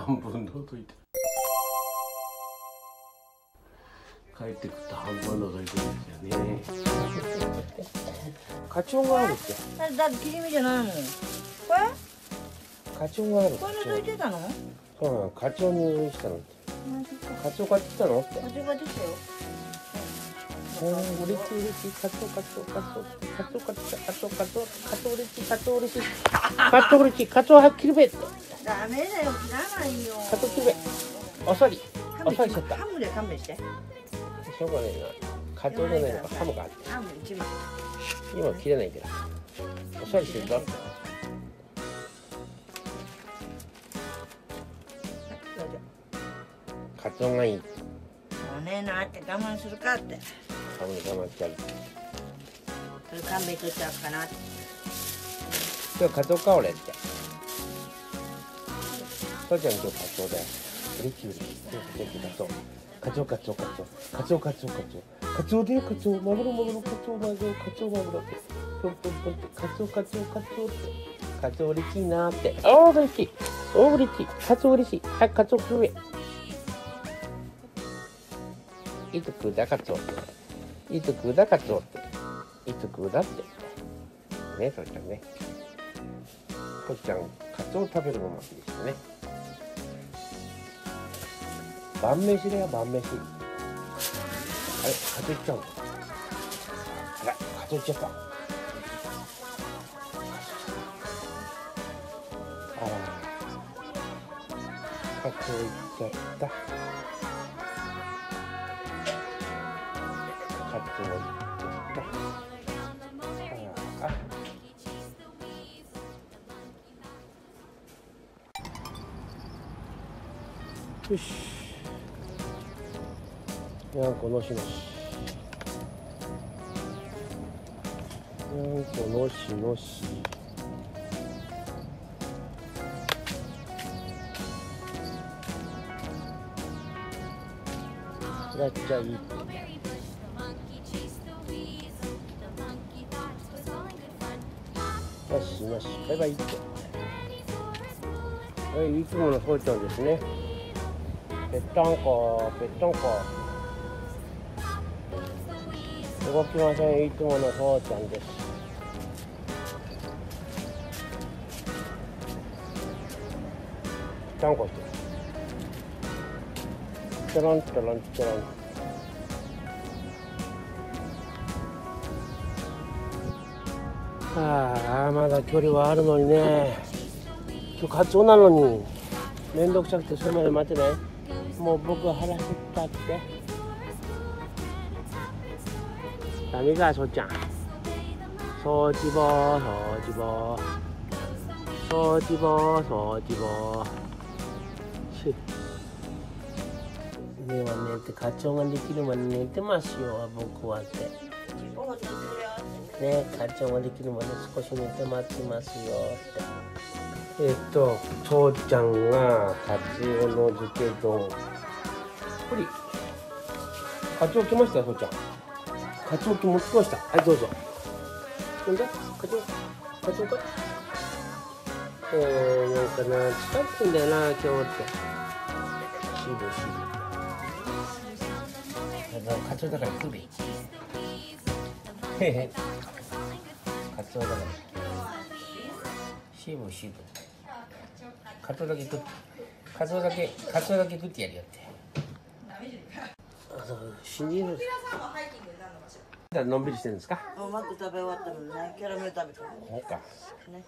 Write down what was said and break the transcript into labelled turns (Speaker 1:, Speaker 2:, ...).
Speaker 1: 半分覗いて。帰ってくと半分覗いてるんですよねカチョンがあるって
Speaker 2: だって切り身じゃないもんこれ
Speaker 1: カチョンがある
Speaker 2: これ覗いてたの？
Speaker 1: そうなの？カチョンにしたの？カチョン買ってきたの？って
Speaker 2: 味が出たよ
Speaker 1: うん嬉しい嬉しいカツオカツオカツオカツオカツオカツオカツオカツオ嬉しいカツオ嬉しいカツオ嬉しいカツオは切るべって
Speaker 2: ダメだよ切らないよ。
Speaker 1: カツオ切るべおさりおさりしちゃった。
Speaker 2: ハムで勘弁して。
Speaker 1: しょうがないな。カツオじゃないのか。ハムがあって
Speaker 2: ハム一枚。
Speaker 1: 今切れないけど。おさりしてるカツオがいい。
Speaker 2: もうねなって我慢するかって。
Speaker 1: ハムに我慢してやる。
Speaker 2: それ勘弁取っちゃおうかなって。
Speaker 1: 今日カツオか俺って父ちゃん今日カツオだよ嬉しい嬉しい嬉しいカツオカツオカツオカツオカツオカツオカツオカツオだよカツオマグロマグロカツオマグロカツオマグロってポンポンポンってカツオカツオカツオってカツオ嬉しいなーっておー嬉しいおー嬉しいカツオ嬉しいはいカツオ食えいつ食うだカツオっていつ食うだカツオっていつ食うだってねそれちゃんねこっちゃんカツオ食べるのも好きでしたね晩飯だよ晩飯。あれカツオいっちゃうの？あらカツオいっちゃった。あらカツオいっちゃった。カツオいっちゃった。あらあよし。にゃんこのしのし。にゃんこのしのし。やっちゃいい。よしよし、バイバイって。はい、いつものそうちゃんですね。ぺったんこぺったんこ動きませんいつものそうちゃんです。ぺったんこして。るちょろんちょろんちょろんああまだ距離はあるのにね。今日カツオなのにめんどくさくてそれまで待てない。もう僕は腹減ったって。ダメかそうちゃん。掃除棒掃除棒。掃除棒掃除棒。し目は寝て課長ができるまで寝てますよ僕はって。ね課長ができるまで少し寝て待ちますよって。えっと父ちゃんがカツオの漬け丼。これカツオ来ましたよ父ちゃん。カツオ持ってきました。はいどうぞ。なんだ？カツオカツオか？えー、なんかな近くんだよな今日って。しぶしぶカツオだから来るへへ。カツオだからしぶしぶカツオだけ食ってカツオだけカツオだけ食ってやるよって。あ信じるのんびりしてるんですか？
Speaker 2: もうマック食べ終わったもんねキャラメル食べた
Speaker 1: そうか。
Speaker 2: ね